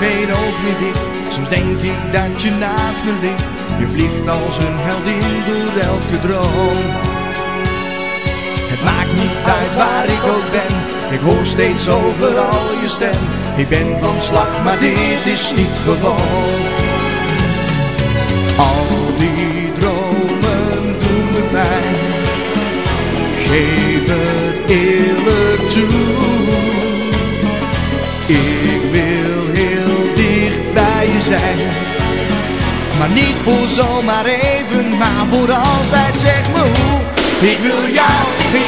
geen oog meer dicht. Soms denk ik dat je naast me ligt. Je vliegt als een heldin door elke droom. Het maakt niet uit waar ik ook ben. Ik hoor steeds overal je stem. Ik ben van slag, maar dit is niet gewoon. Al die dromen doen me pijn. Geef het eerlijk toe. Maar niet voor zomaar even, maar voor altijd zeg me hoe. Ik wil jou,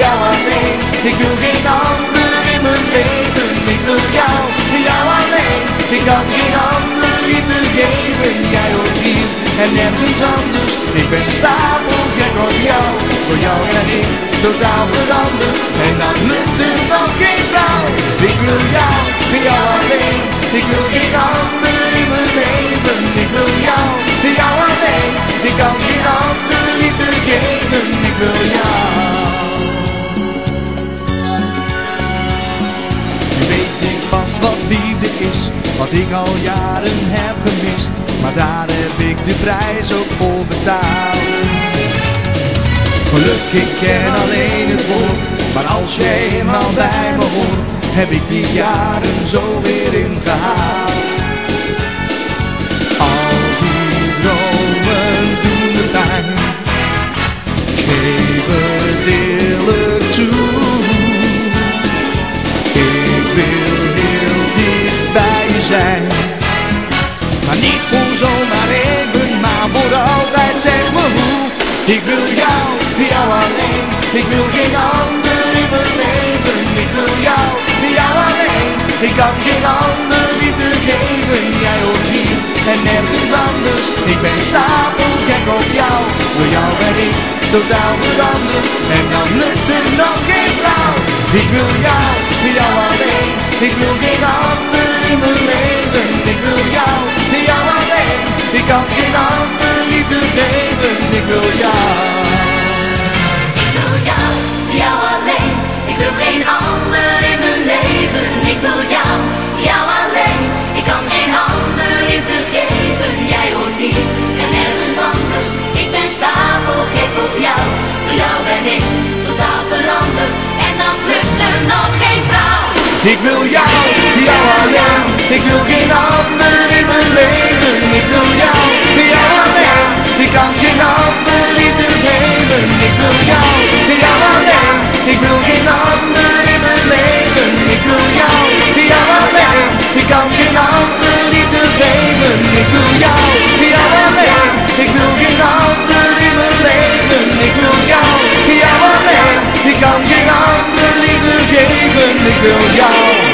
jou alleen. Ik wil geen ander in mijn leven. Ik wil jou, jou alleen. Ik kan geen ander liefde geven. Jij hoort hier en nergens anders. Ik ben stapelgek op jou. Voor jou ben ik totaal veranderd. En dan lukt er nog geen vrouw. Ik wil jou, jou alleen. Ik wil geen ander Ik wil jou, jou alleen. Ik kan geen ander liefde geven. Ik wil jou. Weet ik wat liefde is, wat ik al jaren heb gemist. Maar daar heb ik de prijs ook voor betaald. Geluk, ik ken alleen het woord, maar als jij eenmaal bij me hoort, heb ik die jaren zo weer ingehaald. Ik wil jou, jou alleen, ik wil geen ander in mijn leven. Ik wil jou, jou alleen, ik kan geen ander liefde geven. Jij hoort hier en nergens anders, ik ben stapelgek op jou. Door jou ben ik totaal veranderd en dan lukt er nog geen vrouw. Ik wil jou, jou alleen, ik wil geen ander wil jou, jou alleen. Ik kan geen ander liefde geven. Jij hoort hier en nergens anders. Ik ben stapelgek op jou. Door jou ben ik totaal veranderd. En dan lukt er nog geen vrouw. Ik wil jou, jou alleen. Ik wil geen ander in mijn leven. Ik wil jou, jou aan geen andere liefde geven, ik wil jou.